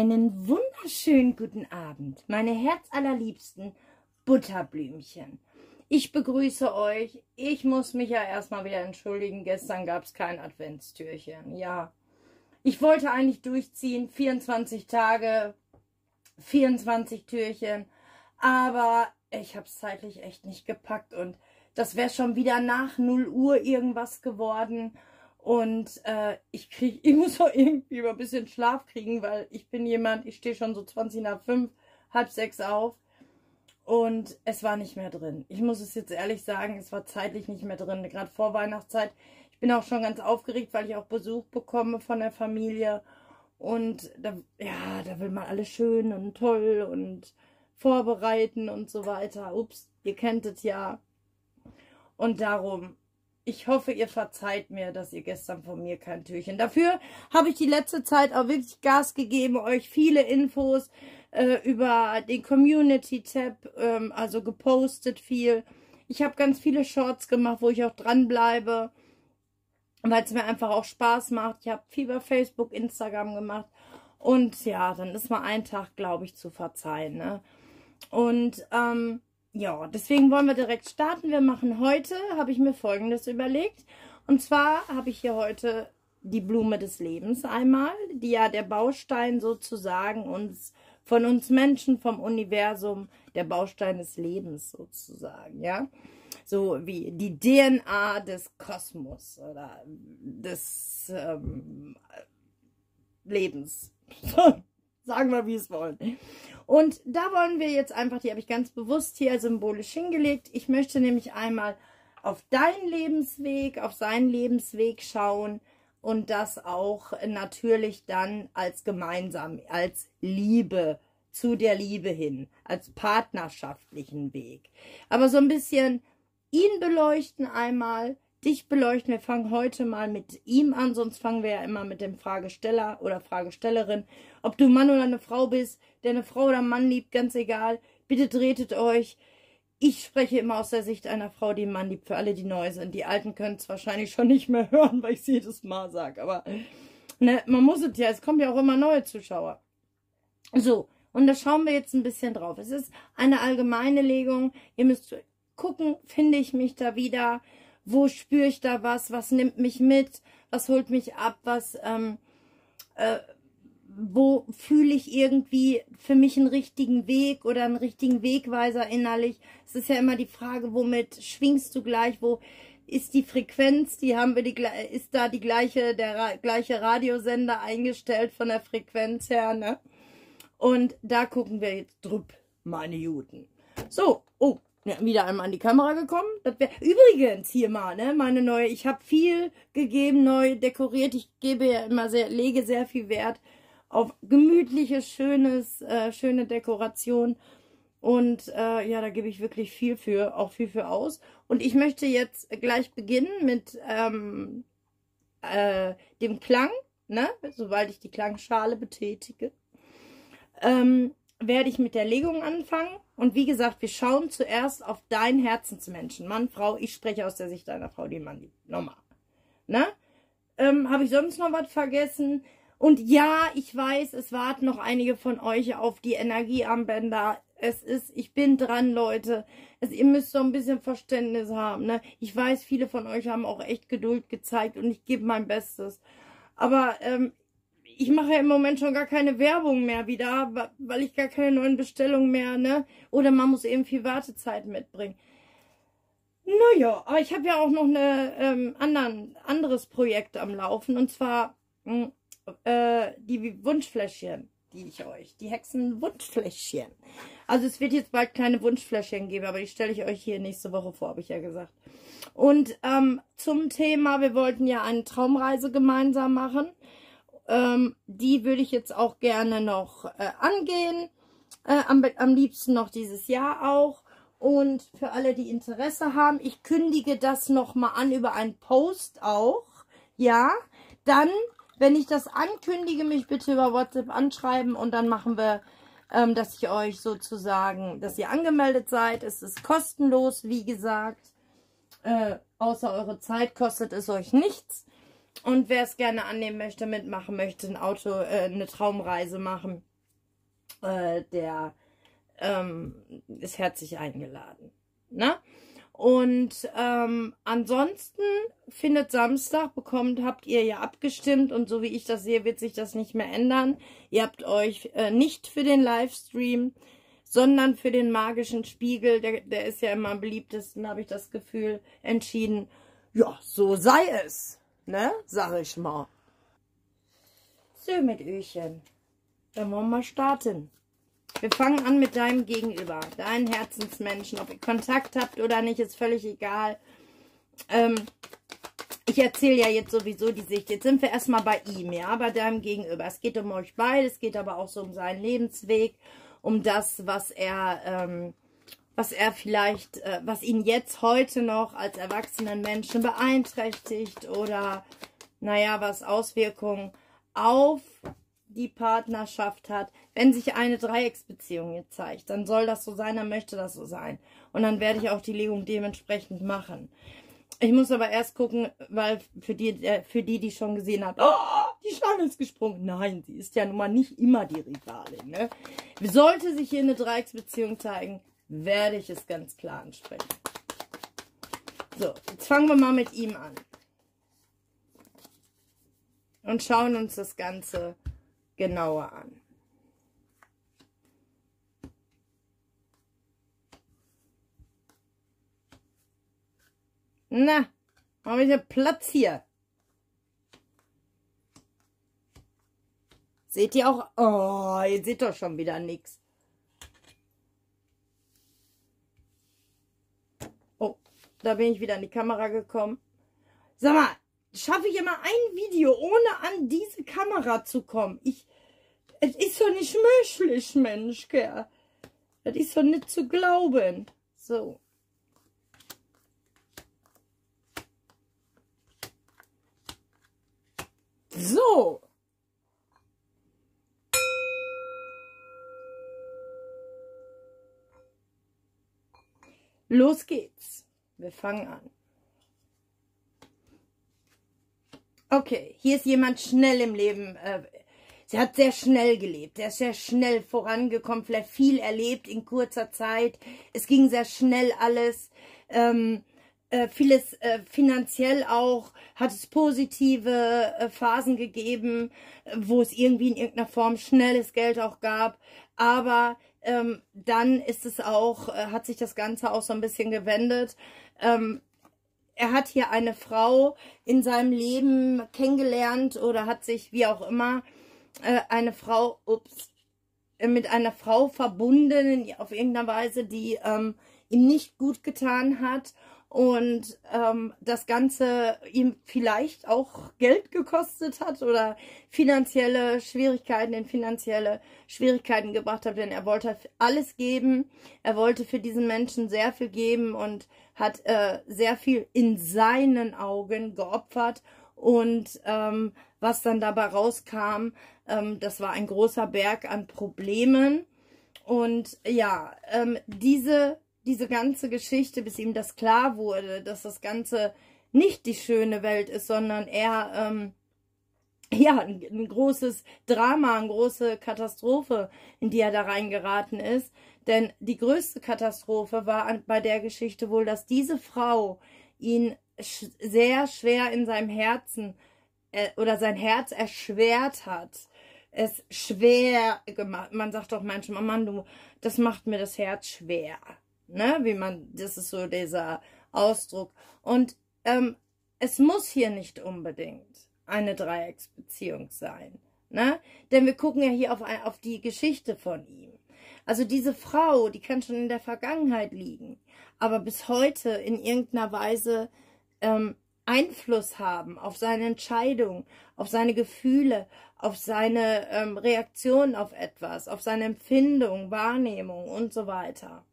Einen wunderschönen guten Abend, meine herzallerliebsten Butterblümchen. Ich begrüße euch. Ich muss mich ja erstmal wieder entschuldigen. Gestern gab es kein Adventstürchen. Ja, ich wollte eigentlich durchziehen. 24 Tage, 24 Türchen. Aber ich habe es zeitlich echt nicht gepackt. Und das wäre schon wieder nach 0 Uhr irgendwas geworden. Und äh, ich krieg, ich muss auch irgendwie mal ein bisschen Schlaf kriegen, weil ich bin jemand, ich stehe schon so 20 nach 5, halb sechs auf. Und es war nicht mehr drin. Ich muss es jetzt ehrlich sagen, es war zeitlich nicht mehr drin. Gerade vor Weihnachtszeit. Ich bin auch schon ganz aufgeregt, weil ich auch Besuch bekomme von der Familie. Und da, ja, da will man alles schön und toll und vorbereiten und so weiter. Ups, ihr kennt es ja. Und darum ich hoffe, ihr verzeiht mir, dass ihr gestern von mir kein Türchen. Dafür habe ich die letzte Zeit auch wirklich Gas gegeben, euch viele Infos äh, über den Community-Tab, ähm, also gepostet viel. Ich habe ganz viele Shorts gemacht, wo ich auch dranbleibe, weil es mir einfach auch Spaß macht. Ich habe viel über Facebook, Instagram gemacht. Und ja, dann ist mal ein Tag, glaube ich, zu verzeihen. Ne? Und ähm, ja, deswegen wollen wir direkt starten. Wir machen heute, habe ich mir Folgendes überlegt. Und zwar habe ich hier heute die Blume des Lebens einmal, die ja der Baustein sozusagen uns von uns Menschen, vom Universum, der Baustein des Lebens sozusagen, ja. So wie die DNA des Kosmos oder des ähm, Lebens. Sagen wir, wie es wollen. Und da wollen wir jetzt einfach, die habe ich ganz bewusst hier symbolisch hingelegt. Ich möchte nämlich einmal auf deinen Lebensweg, auf seinen Lebensweg schauen und das auch natürlich dann als gemeinsam, als Liebe zu der Liebe hin, als partnerschaftlichen Weg. Aber so ein bisschen ihn beleuchten einmal, dich beleuchten. Wir fangen heute mal mit ihm an, sonst fangen wir ja immer mit dem Fragesteller oder Fragestellerin. Ob du Mann oder eine Frau bist, der eine Frau oder Mann liebt, ganz egal. Bitte tretet euch. Ich spreche immer aus der Sicht einer Frau, die einen Mann liebt, für alle, die neu sind. Die Alten können es wahrscheinlich schon nicht mehr hören, weil ich es jedes Mal sage. Aber ne, man muss es ja, es kommen ja auch immer neue Zuschauer. So, und da schauen wir jetzt ein bisschen drauf. Es ist eine allgemeine Legung. Ihr müsst gucken, finde ich mich da wieder wo spüre ich da was, was nimmt mich mit, was holt mich ab, was, ähm, äh, wo fühle ich irgendwie für mich einen richtigen Weg oder einen richtigen Wegweiser innerlich. Es ist ja immer die Frage, womit schwingst du gleich, wo ist die Frequenz, die haben wir die ist da die gleiche der gleiche Radiosender eingestellt von der Frequenz her, ne? Und da gucken wir jetzt drüb, meine Juden. So, oh, wieder einmal an die Kamera gekommen. Wär, übrigens hier mal, ne, meine neue, ich habe viel gegeben, neu dekoriert. Ich gebe ja immer sehr, lege sehr viel Wert auf gemütliches, schönes, äh, schöne Dekoration. Und äh, ja, da gebe ich wirklich viel für, auch viel für aus. Und ich möchte jetzt gleich beginnen mit ähm, äh, dem Klang, ne, sobald ich die Klangschale betätige. Ähm, werde ich mit der Legung anfangen. Und wie gesagt, wir schauen zuerst auf dein Herzensmenschen. Mann, Frau, ich spreche aus der Sicht deiner Frau, die Mann liebt. Normal. Ne? Ähm, Habe ich sonst noch was vergessen? Und ja, ich weiß, es warten noch einige von euch auf die Energiearmbänder. Es ist, ich bin dran, Leute. Es, ihr müsst so ein bisschen Verständnis haben. Ne? Ich weiß, viele von euch haben auch echt Geduld gezeigt und ich gebe mein Bestes. Aber ähm, ich mache ja im Moment schon gar keine Werbung mehr wieder, weil ich gar keine neuen Bestellungen mehr, ne? Oder man muss eben viel Wartezeit mitbringen. Naja, aber ich habe ja auch noch ein ähm, anderen, anderes Projekt am Laufen und zwar mh, hm, äh, die Wunschfläschchen, die ich euch, die Hexenwunschfläschchen. Also es wird jetzt bald kleine Wunschfläschchen geben, aber die stelle ich euch hier nächste Woche vor, habe ich ja gesagt. Und ähm, zum Thema, wir wollten ja eine Traumreise gemeinsam machen. Ähm, die würde ich jetzt auch gerne noch äh, angehen. Äh, am, am liebsten noch dieses Jahr auch. Und für alle, die Interesse haben, ich kündige das nochmal an über einen Post auch. Ja, dann, wenn ich das ankündige, mich bitte über WhatsApp anschreiben und dann machen wir, ähm, dass ich euch sozusagen, dass ihr angemeldet seid. Es ist kostenlos, wie gesagt. Äh, außer eure Zeit kostet es euch nichts. Und wer es gerne annehmen möchte, mitmachen möchte, ein Auto, äh, eine Traumreise machen, äh, der ähm, ist herzlich eingeladen. Ne? Und ähm, ansonsten findet Samstag, bekommt, habt ihr ja abgestimmt und so wie ich das sehe, wird sich das nicht mehr ändern. Ihr habt euch äh, nicht für den Livestream, sondern für den magischen Spiegel, der, der ist ja immer am beliebtesten, habe ich das Gefühl, entschieden. Ja, so sei es, ne, sag ich mal. So, mit Öchen. Dann wollen wir starten. Wir fangen an mit deinem Gegenüber, deinen Herzensmenschen. Ob ihr Kontakt habt oder nicht, ist völlig egal. Ähm, ich erzähle ja jetzt sowieso die Sicht. Jetzt sind wir erstmal bei ihm, ja, bei deinem Gegenüber. Es geht um euch beide, es geht aber auch so um seinen Lebensweg, um das, was er, ähm, was er vielleicht, äh, was ihn jetzt heute noch als erwachsenen Menschen beeinträchtigt oder, naja, was Auswirkungen auf die Partnerschaft hat, wenn sich eine Dreiecksbeziehung jetzt zeigt, dann soll das so sein, dann möchte das so sein. Und dann werde ich auch die Legung dementsprechend machen. Ich muss aber erst gucken, weil für die, äh, für die, die schon gesehen haben, oh, die Schlange ist gesprungen. Nein, sie ist ja nun mal nicht immer die Rivalin. Ne? Sollte sich hier eine Dreiecksbeziehung zeigen, werde ich es ganz klar ansprechen. So, jetzt fangen wir mal mit ihm an. Und schauen uns das Ganze genauer an. Na, habe ich einen Platz hier? Seht ihr auch? Oh, ihr seht doch schon wieder nichts. Oh, da bin ich wieder an die Kamera gekommen. Sag mal, schaffe ich immer ein Video, ohne an diese Kamera zu kommen. Ich, es ist doch nicht möglich, Mensch, gell. Das ist doch nicht zu glauben. So. So. Los geht's. Wir fangen an. Okay, hier ist jemand schnell im Leben. Äh, sie hat sehr schnell gelebt. Er ist sehr schnell vorangekommen, vielleicht viel erlebt in kurzer Zeit. Es ging sehr schnell alles. Ähm, äh, vieles äh, finanziell auch, hat es positive äh, Phasen gegeben, wo es irgendwie in irgendeiner Form schnelles Geld auch gab. Aber ähm, dann ist es auch, äh, hat sich das Ganze auch so ein bisschen gewendet. Ähm, er hat hier eine Frau in seinem Leben kennengelernt oder hat sich, wie auch immer, äh, eine Frau, ups, äh, mit einer Frau verbunden, auf irgendeiner Weise, die ähm, ihm nicht gut getan hat und ähm, das Ganze ihm vielleicht auch Geld gekostet hat oder finanzielle Schwierigkeiten in finanzielle Schwierigkeiten gebracht hat, denn er wollte alles geben, er wollte für diesen Menschen sehr viel geben und hat äh, sehr viel in seinen Augen geopfert. Und ähm, was dann dabei rauskam, ähm, das war ein großer Berg an Problemen. Und ja, ähm, diese diese ganze Geschichte, bis ihm das klar wurde, dass das Ganze nicht die schöne Welt ist, sondern eher ähm, ja, ein, ein, großes Drama, eine große Katastrophe, in die er da reingeraten ist. Denn die größte Katastrophe war an, bei der Geschichte wohl, dass diese Frau ihn sch sehr schwer in seinem Herzen äh, oder sein Herz erschwert hat. Es schwer gemacht. Man sagt doch manchmal, Mann, du, das macht mir das Herz schwer ne, wie man, das ist so dieser Ausdruck. Und ähm, es muss hier nicht unbedingt eine Dreiecksbeziehung sein, ne, denn wir gucken ja hier auf, auf die Geschichte von ihm. Also diese Frau, die kann schon in der Vergangenheit liegen, aber bis heute in irgendeiner Weise ähm, Einfluss haben auf seine Entscheidung, auf seine Gefühle, auf seine ähm, Reaktion auf etwas, auf seine Empfindung, Wahrnehmung und so weiter.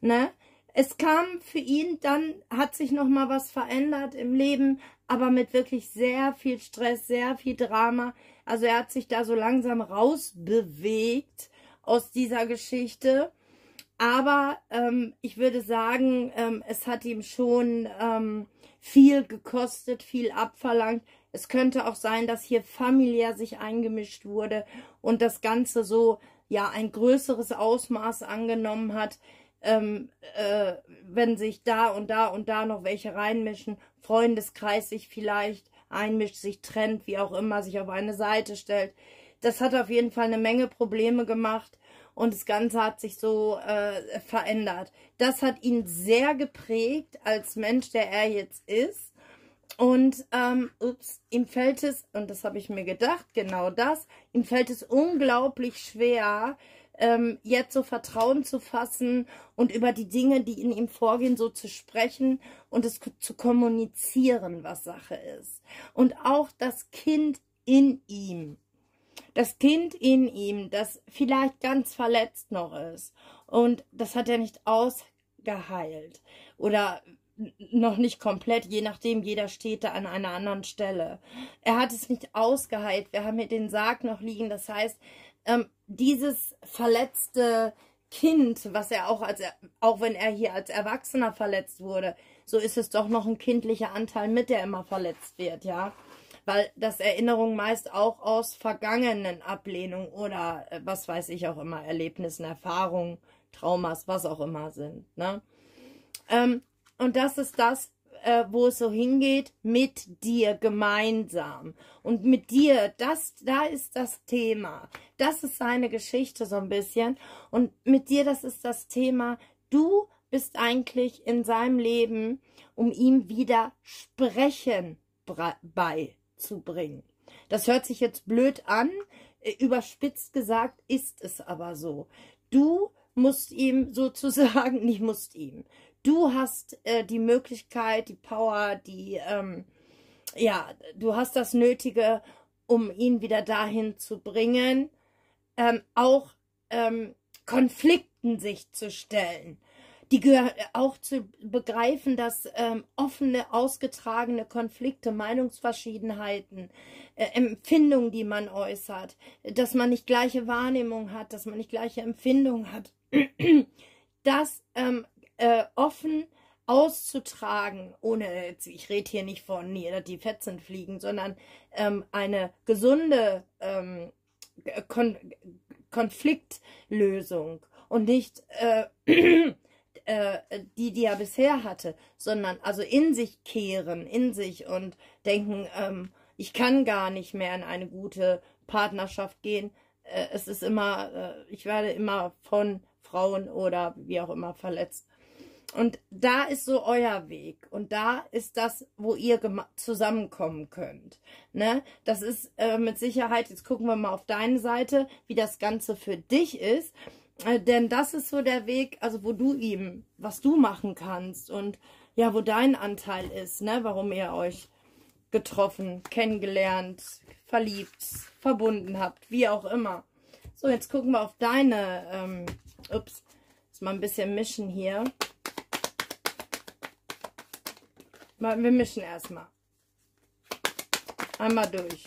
Ne? Es kam für ihn, dann hat sich noch mal was verändert im Leben, aber mit wirklich sehr viel Stress, sehr viel Drama. Also er hat sich da so langsam rausbewegt aus dieser Geschichte. Aber ähm, ich würde sagen, ähm, es hat ihm schon ähm, viel gekostet, viel abverlangt. Es könnte auch sein, dass hier familiär sich eingemischt wurde und das Ganze so ja ein größeres Ausmaß angenommen hat, ähm, äh, wenn sich da und da und da noch welche reinmischen, Freundeskreis sich vielleicht einmischt, sich trennt, wie auch immer, sich auf eine Seite stellt. Das hat auf jeden Fall eine Menge Probleme gemacht und das Ganze hat sich so äh, verändert. Das hat ihn sehr geprägt als Mensch, der er jetzt ist. Und ähm, ups, ihm fällt es, und das habe ich mir gedacht, genau das, ihm fällt es unglaublich schwer, ähm, jetzt so Vertrauen zu fassen und über die Dinge, die in ihm vorgehen, so zu sprechen und es zu kommunizieren, was Sache ist. Und auch das Kind in ihm, das Kind in ihm, das vielleicht ganz verletzt noch ist und das hat er nicht ausgeheilt oder noch nicht komplett, je nachdem, jeder steht da an einer anderen Stelle. Er hat es nicht ausgeheilt. Wir haben hier den Sarg noch liegen. Das heißt, ähm, dieses verletzte Kind, was er auch als, auch wenn er hier als Erwachsener verletzt wurde, so ist es doch noch ein kindlicher Anteil mit, der immer verletzt wird, ja. Weil das Erinnerungen meist auch aus vergangenen Ablehnungen oder äh, was weiß ich auch immer, Erlebnissen, Erfahrungen, Traumas, was auch immer sind, ne. Ähm, und das ist das, äh, wo es so hingeht, mit dir gemeinsam. Und mit dir, das, da ist das Thema. Das ist seine Geschichte so ein bisschen. Und mit dir, das ist das Thema. Du bist eigentlich in seinem Leben, um ihm wieder Sprechen beizubringen. Das hört sich jetzt blöd an, äh, überspitzt gesagt ist es aber so. Du musst ihm sozusagen, nicht musst ihm, du hast äh, die Möglichkeit, die Power, die, ähm, ja, du hast das Nötige, um ihn wieder dahin zu bringen, ähm, auch ähm, Konflikten sich zu stellen. Die gehört auch zu begreifen, dass ähm, offene, ausgetragene Konflikte, Meinungsverschiedenheiten, äh, Empfindungen, die man äußert, dass man nicht gleiche Wahrnehmung hat, dass man nicht gleiche Empfindung hat, das ähm, äh, offen auszutragen, ohne, ich rede hier nicht von, die Fetzen fliegen, sondern ähm, eine gesunde ähm, Kon Konfliktlösung und nicht äh, äh, die, die er bisher hatte, sondern also in sich kehren, in sich und denken, ähm, ich kann gar nicht mehr in eine gute Partnerschaft gehen. Äh, es ist immer, äh, ich werde immer von Frauen oder wie auch immer verletzt. Und da ist so euer Weg. Und da ist das, wo ihr zusammenkommen könnt. Ne? Das ist äh, mit Sicherheit, jetzt gucken wir mal auf deine Seite, wie das Ganze für dich ist. Äh, denn das ist so der Weg, also wo du ihm, was du machen kannst und ja, wo dein Anteil ist, ne? warum ihr euch getroffen, kennengelernt, verliebt, verbunden habt, wie auch immer. So, jetzt gucken wir auf deine, ähm, ups, jetzt mal ein bisschen mischen hier. Wir mischen erstmal. Einmal durch.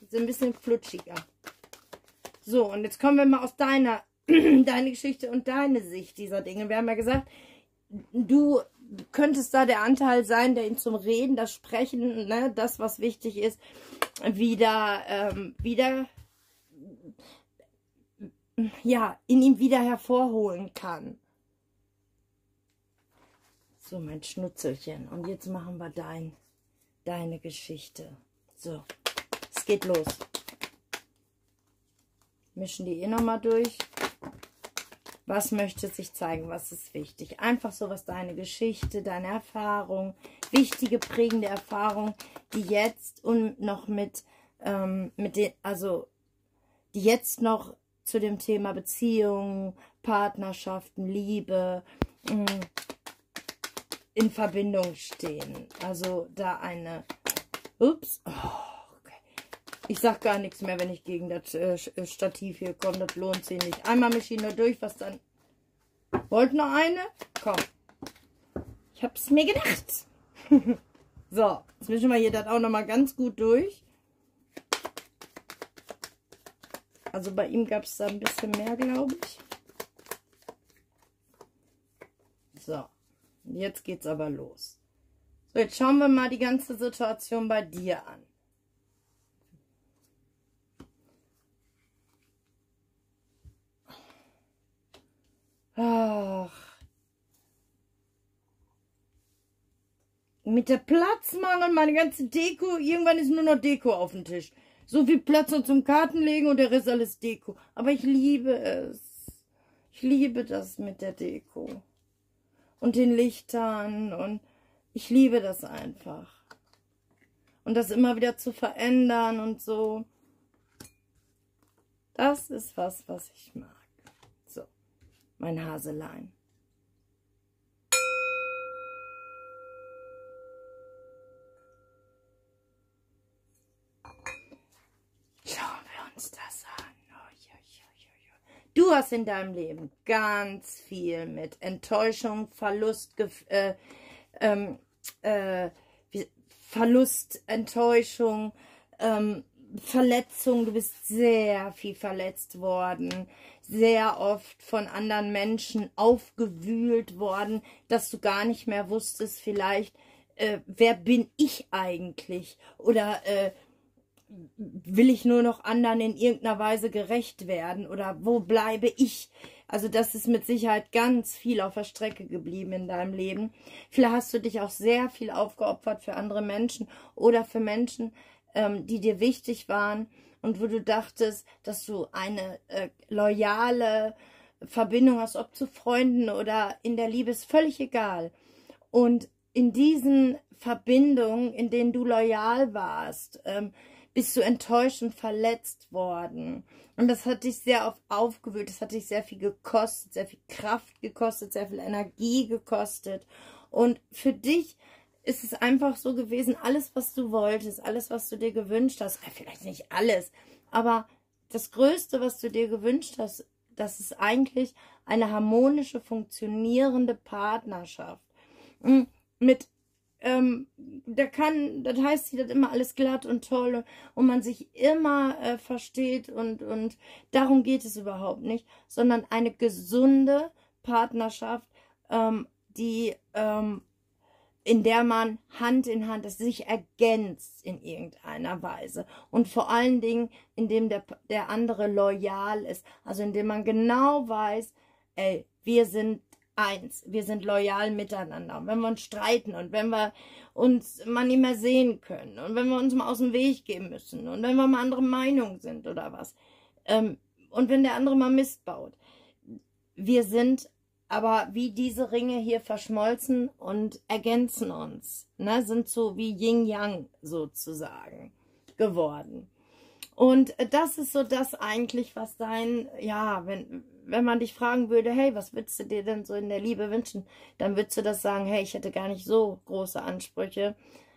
Ist ein bisschen flutschiger. So, und jetzt kommen wir mal auf deine, deine Geschichte und deine Sicht dieser Dinge. Wir haben ja gesagt, du könntest da der Anteil sein, der ihn zum Reden, das Sprechen, ne, das, was wichtig ist, wieder, ähm, wieder, ja, in ihm wieder hervorholen kann. So, mein Schnutzelchen. Und jetzt machen wir dein, deine Geschichte. So, es geht los. Mischen die eh nochmal durch. Was möchte sich zeigen? Was ist wichtig? Einfach so, was deine Geschichte, deine Erfahrung, wichtige, prägende Erfahrung, die jetzt und noch mit, ähm, mit den, also, die jetzt noch zu dem Thema Beziehungen, Partnerschaften, Liebe, mh, mm, in Verbindung stehen. Also da eine... Ups. Oh, okay. Ich sag gar nichts mehr, wenn ich gegen das äh, äh, Stativ hier komme. Das lohnt sich nicht. Einmal mische ich nur durch, was dann... Wollt noch eine? Komm. Ich hab's mir gedacht. so, jetzt mischen wir hier das auch nochmal ganz gut durch. Also bei ihm gab es da ein bisschen mehr, glaube ich. So. Jetzt geht's aber los. So, jetzt schauen wir mal die ganze Situation bei dir an. Ach. Mit der Platzmangel, meine ganze Deko, irgendwann ist nur noch Deko auf dem Tisch. So viel Platz noch zum Kartenlegen und der Rest alles Deko. Aber ich liebe es. Ich liebe das mit der Deko. Und den Lichtern und ich liebe das einfach. Und das immer wieder zu verändern und so. Das ist was, was ich mag. So, mein Haselein. Schauen wir uns das an. Hast in deinem Leben ganz viel mit Enttäuschung, Verlust, äh, ähm, äh, Verlust, Enttäuschung, ähm, Verletzung, du bist sehr viel verletzt worden, sehr oft von anderen Menschen aufgewühlt worden, dass du gar nicht mehr wusstest, vielleicht, äh, wer bin ich eigentlich? Oder äh, will ich nur noch anderen in irgendeiner Weise gerecht werden? Oder wo bleibe ich? Also das ist mit Sicherheit ganz viel auf der Strecke geblieben in deinem Leben. Vielleicht hast du dich auch sehr viel aufgeopfert für andere Menschen oder für Menschen, ähm, die dir wichtig waren und wo du dachtest, dass du eine äh, loyale Verbindung hast, ob zu Freunden oder in der Liebe, ist völlig egal. Und in diesen Verbindungen, in denen du loyal warst, ähm, bist du enttäuscht und verletzt worden. Und das hat dich sehr oft aufgewühlt, das hat dich sehr viel gekostet, sehr viel Kraft gekostet, sehr viel Energie gekostet. Und für dich ist es einfach so gewesen, alles, was du wolltest, alles, was du dir gewünscht hast, äh, vielleicht nicht alles, aber das Größte, was du dir gewünscht hast, das ist eigentlich eine harmonische, funktionierende Partnerschaft. Hm, mit, ähm, da kann, das heißt, das immer alles glatt und toll und man sich immer äh, versteht und, und darum geht es überhaupt nicht, sondern eine gesunde Partnerschaft, ähm, die ähm, in der man Hand in Hand es sich ergänzt in irgendeiner Weise und vor allen Dingen, indem der, der andere loyal ist, also indem man genau weiß, ey, wir sind eins, wir sind loyal miteinander. Und wenn wir uns streiten und wenn wir uns mal nicht mehr sehen können und wenn wir uns mal aus dem Weg gehen müssen und wenn wir mal andere Meinung sind oder was ähm, und wenn der andere mal Mist baut, wir sind aber wie diese Ringe hier verschmolzen und ergänzen uns, ne, sind so wie Yin-Yang sozusagen geworden. Und das ist so das eigentlich, was dein, ja, wenn, wenn man dich fragen würde, hey, was würdest du dir denn so in der Liebe wünschen, dann würdest du das sagen, hey, ich hätte gar nicht so große Ansprüche.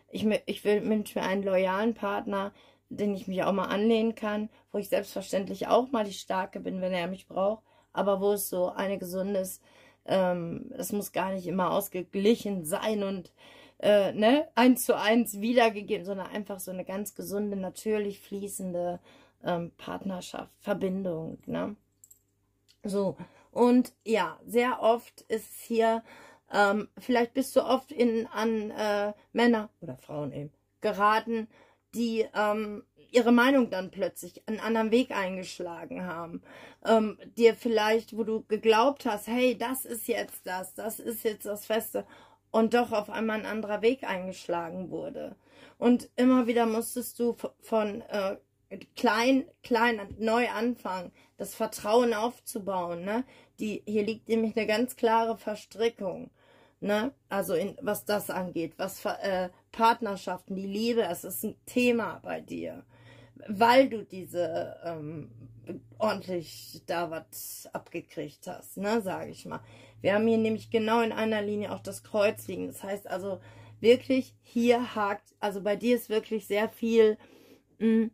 Ich, ich will, wünsche mir einen loyalen Partner, den ich mich auch mal anlehnen kann, wo ich selbstverständlich auch mal die Starke bin, wenn er mich braucht, aber wo es so eine gesundes ähm, das muss gar nicht immer ausgeglichen sein und äh, ne, eins zu eins wiedergegeben, sondern einfach so eine ganz gesunde, natürlich fließende ähm, Partnerschaft, Verbindung. Ne? So, und ja, sehr oft ist hier, ähm, vielleicht bist du oft in, an äh, Männer oder Frauen eben geraten, die ähm, ihre Meinung dann plötzlich einen anderen Weg eingeschlagen haben. Ähm, dir vielleicht, wo du geglaubt hast, hey, das ist jetzt das, das ist jetzt das Feste und doch auf einmal ein anderer Weg eingeschlagen wurde. Und immer wieder musstest du von äh, klein, klein, neu anfangen, das Vertrauen aufzubauen. Ne? Die, hier liegt nämlich eine ganz klare Verstrickung. Ne? Also in, was das angeht, was äh, Partnerschaften, die Liebe, es ist ein Thema bei dir weil du diese ähm, ordentlich da was abgekriegt hast, ne, sage ich mal. Wir haben hier nämlich genau in einer Linie auch das Kreuz liegen. Das heißt also wirklich, hier hakt, also bei dir ist wirklich sehr viel, mh, hm,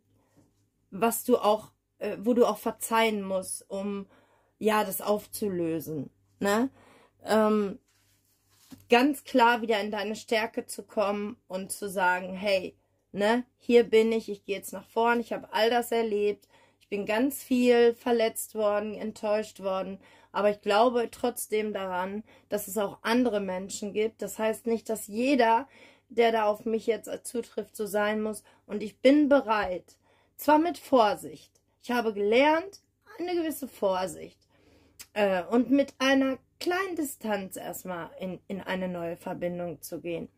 was du auch, äh, wo du auch verzeihen musst, um ja das aufzulösen, ne? Ähm, ganz klar wieder in deine Stärke zu kommen und zu sagen, hey, ne, hier bin ich, ich gehe jetzt nach vorn, ich habe all das erlebt, ich bin ganz viel verletzt worden, enttäuscht worden, aber ich glaube trotzdem daran, dass es auch andere Menschen gibt. Das heißt nicht, dass jeder, der da auf mich jetzt zutrifft, so sein muss. Und ich bin bereit, zwar mit Vorsicht, ich habe gelernt, eine gewisse Vorsicht, Äh, und mit einer kleinen Distanz erstmal in, in eine neue Verbindung zu gehen.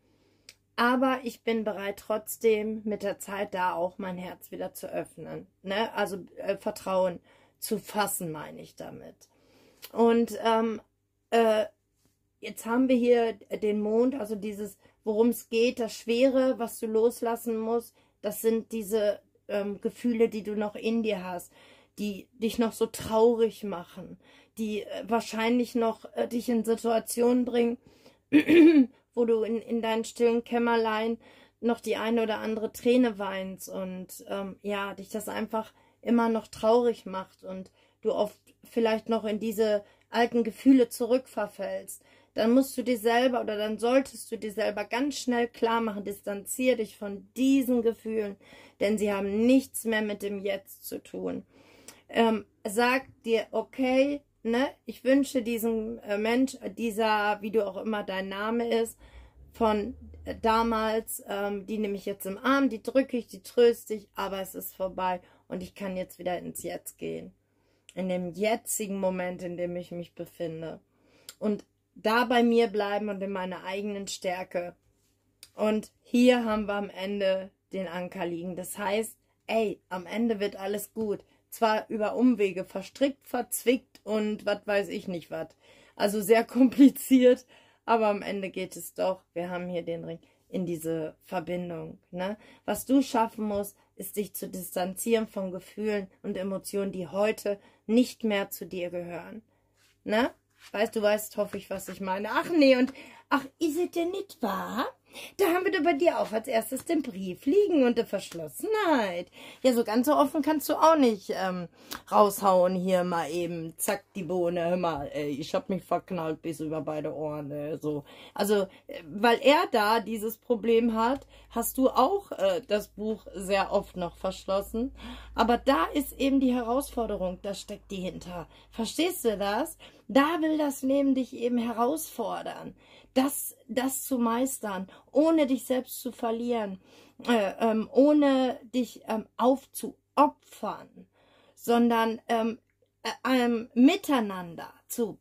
Aber ich bin bereit, trotzdem mit der Zeit da auch mein Herz wieder zu öffnen. Ne? Also äh, Vertrauen zu fassen, meine ich damit. Und ähm, äh, jetzt haben wir hier den Mond, also dieses, worum es geht, das Schwere, was du loslassen musst, das sind diese ähm, Gefühle, die du noch in dir hast, die dich noch so traurig machen, die äh, wahrscheinlich noch äh, dich in Situationen bringen, wo du in, in deinen stillen Kämmerlein noch die eine oder andere Träne weinst und ähm, ja, dich das einfach immer noch traurig macht und du oft vielleicht noch in diese alten Gefühle zurückverfällst, dann musst du dir selber oder dann solltest du dir selber ganz schnell klar machen, distanzier dich von diesen Gefühlen, denn sie haben nichts mehr mit dem Jetzt zu tun. Ähm, sag dir, okay, ne, ich wünsche diesem äh, Mensch, dieser, wie du auch immer dein Name ist, von äh, damals, ähm, die nehme ich jetzt im Arm, die drücke ich, die tröste ich, aber es ist vorbei und ich kann jetzt wieder ins Jetzt gehen in dem jetzigen Moment, in dem ich mich befinde. Und da bei mir bleiben und in meiner eigenen Stärke. Und hier haben wir am Ende den Anker liegen. Das heißt, ey, am Ende wird alles gut. Zwar über Umwege, verstrickt, verzwickt und was weiß ich nicht was. Also sehr kompliziert, aber am Ende geht es doch. Wir haben hier den Ring in diese Verbindung. Ne? Was du schaffen musst, ist dich zu distanzieren von Gefühlen und Emotionen, die heute nicht mehr zu dir gehören. Ne? Weißt du, weißt, hoffe ich, was ich meine. Ach nee, und ach, ist es denn nicht wahr? Da haben wir bei dir auch als erstes den Brief liegen und die Verschlossenheit. Ja, so ganz so offen kannst du auch nicht ähm, raushauen hier mal eben. Zack, die Bohne, hör mal, ey, ich hab mich verknallt bis über beide Ohren. Äh, so. Also, äh, weil er da dieses Problem hat, hast du auch äh, das Buch sehr oft noch verschlossen. Aber da ist eben die Herausforderung, da steckt die hinter. Verstehst du das? Da will das Leben dich eben herausfordern das, das zu meistern, ohne dich selbst zu verlieren, äh, ähm, ohne dich ähm, aufzuopfern, sondern ähm, äh, ähm, miteinander zu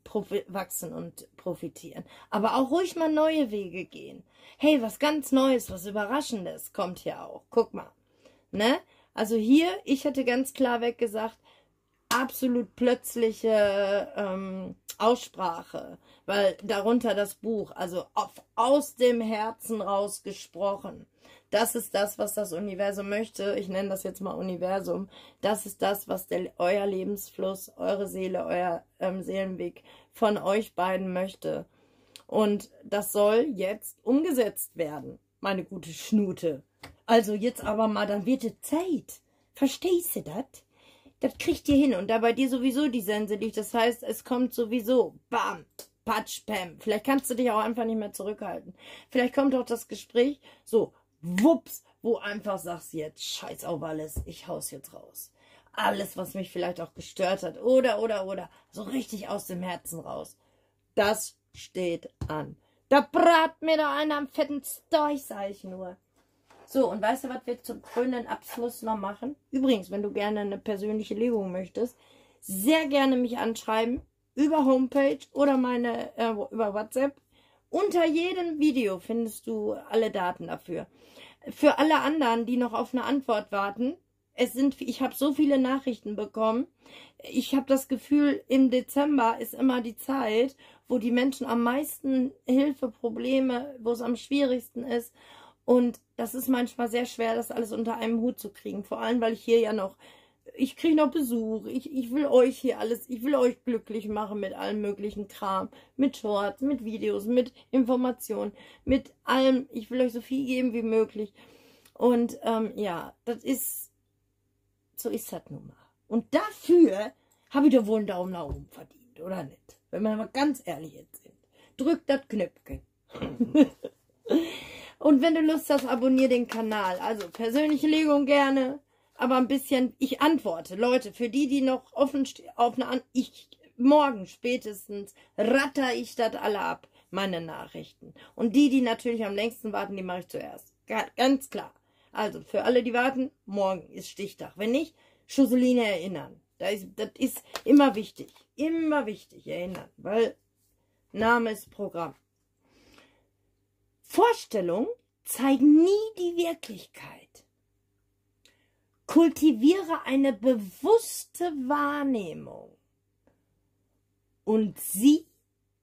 wachsen und profitieren. Aber auch ruhig mal neue Wege gehen. Hey, was ganz Neues, was Überraschendes kommt hier auch. Guck mal. Ne? Also hier, ich hätte ganz klar weggesagt, absolut plötzliche ähm, Aussprache, weil darunter das Buch, also auf, aus dem Herzen raus gesprochen. Das ist das, was das Universum möchte. Ich nenne das jetzt mal Universum. Das ist das, was der, euer Lebensfluss, eure Seele, euer ähm, Seelenweg von euch beiden möchte. Und das soll jetzt umgesetzt werden, meine gute Schnute. Also jetzt aber mal, dann wird es Zeit. Verstehst du das? Das kriegt ihr hin. Und da bei dir sowieso die Sense liegt. Das heißt, es kommt sowieso. Bam. Patsch, Pam. Vielleicht kannst du dich auch einfach nicht mehr zurückhalten. Vielleicht kommt auch das Gespräch so, wups, wo einfach sagst jetzt, scheiß auf alles, ich hau's jetzt raus. Alles, was mich vielleicht auch gestört hat. Oder, oder, oder. So richtig aus dem Herzen raus. Das steht an. Da brat mir doch einer am fetten Storch, sag ich nur. So, und weißt du, was wir zum grünen Abschluss noch machen? Übrigens, wenn du gerne eine persönliche Legung möchtest, sehr gerne mich anschreiben über Homepage oder meine äh, über WhatsApp. Unter jedem Video findest du alle Daten dafür. Für alle anderen, die noch auf eine Antwort warten, es sind, ich habe so viele Nachrichten bekommen. Ich habe das Gefühl, im Dezember ist immer die Zeit, wo die Menschen am meisten Hilfe, Probleme, wo es am schwierigsten ist. Und das ist manchmal sehr schwer, das alles unter einem Hut zu kriegen. Vor allem, weil ich hier ja noch, ich kriege noch Besuch. Ich, ich will euch hier alles, ich will euch glücklich machen mit allem möglichen Kram. Mit Shorts, mit Videos, mit Informationen, mit allem. Ich will euch so viel geben wie möglich. Und ähm, ja, das ist, so ist das nun mal. Und dafür habe ich doch wohl einen Daumen nach oben verdient, oder nicht? Wenn wir mal ganz ehrlich jetzt sind. Drückt das Knöpfchen. Und wenn du Lust hast, abonniere den Kanal. Also persönliche Legung gerne, aber ein bisschen, ich antworte. Leute, für die, die noch offen auf eine An ich morgen spätestens ratter ich das alle ab, meine Nachrichten. Und die, die natürlich am längsten warten, die mache ich zuerst. Ganz klar. Also für alle, die warten, morgen ist Stichtag. Wenn nicht, Schusseline erinnern. Das ist, das ist immer wichtig. Immer wichtig erinnern, weil Name ist Programm. Vorstellungen zeigen nie die Wirklichkeit. Kultiviere eine bewusste Wahrnehmung und sieh,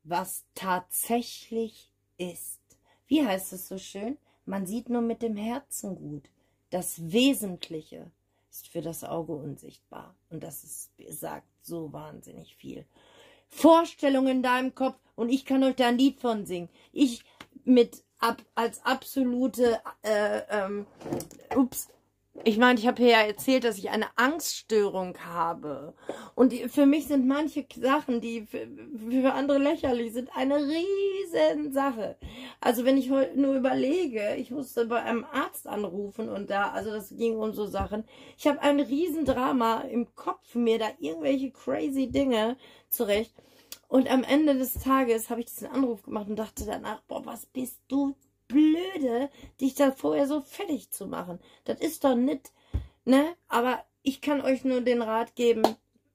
was tatsächlich ist. Wie heißt es so schön? Man sieht nur mit dem Herzen gut. Das Wesentliche ist für das Auge unsichtbar. Und das ist, sagt so wahnsinnig viel. Vorstellung in deinem Kopf und ich kann euch da ein Lied von singen. Ich mit ab, als absolute, äh, ähm, ups, ich meine, ich habe ja erzählt, dass ich eine Angststörung habe. Und für mich sind manche Sachen, die für, für andere lächerlich sind, eine riesen Sache. Also wenn ich heute nur überlege, ich musste bei einem Arzt anrufen und da, also das ging um so Sachen. Ich habe ein Riesendrama im Kopf, mir da irgendwelche crazy Dinge zurecht. Und am Ende des Tages habe ich diesen Anruf gemacht und dachte danach, boah, was bist du blöde, dich da vorher so fertig zu machen. Das ist doch nicht, ne? Aber ich kann euch nur den Rat geben,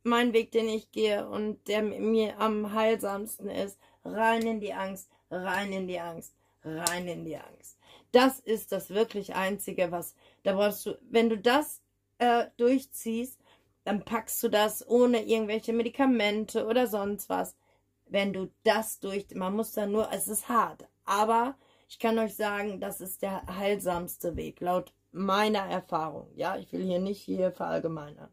mein Weg, den ich gehe und der mir am heilsamsten ist, rein in die Angst, rein in die Angst, rein in die Angst. Das ist das wirklich Einzige, was, da brauchst du, wenn du das äh, durchziehst, dann packst du das ohne irgendwelche Medikamente oder sonst was. Wenn du das durch, man muss da nur, es ist hart, aber ich kann euch sagen, das ist der heilsamste Weg, laut meiner Erfahrung. Ja, ich will hier nicht hier verallgemeinern.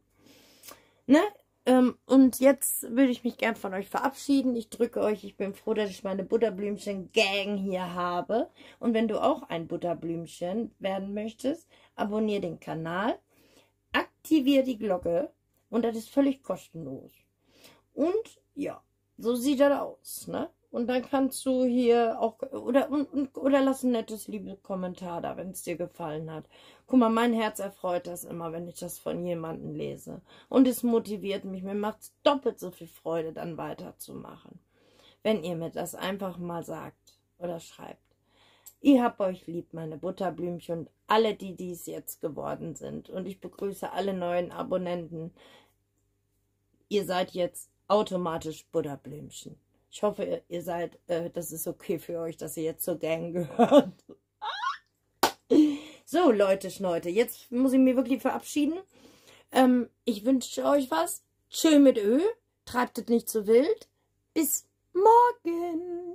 Ne? Ähm, und jetzt würde ich mich gern von euch verabschieden. Ich drücke euch, ich bin froh, dass ich meine Butterblümchen-Gang hier habe. Und wenn du auch ein Butterblümchen werden möchtest, abonniere den Kanal, aktiviere die Glocke und das ist völlig kostenlos. Und ja, so sieht das aus, ne? Und dann kannst du hier auch, oder, und, oder lass ein nettes, liebes Kommentar da, wenn es dir gefallen hat. Guck mal, mein Herz erfreut das immer, wenn ich das von jemandem lese. Und es motiviert mich, mir macht es doppelt so viel Freude, dann weiterzumachen. Wenn ihr mir das einfach mal sagt oder schreibt. Ich hab euch lieb, meine Butterblümchen und alle, die dies jetzt geworden sind. Und ich begrüße alle neuen Abonnenten. Ihr seid jetzt automatisch Butterblümchen. Ich hoffe, ihr seid, äh, das ist okay für euch, dass ihr jetzt zur Gang gehört. so, Leute, Schneute, jetzt muss ich mich wirklich verabschieden. Ähm, ich wünsche euch was. Schön mit Öl. Treibt es nicht zu wild. Bis morgen.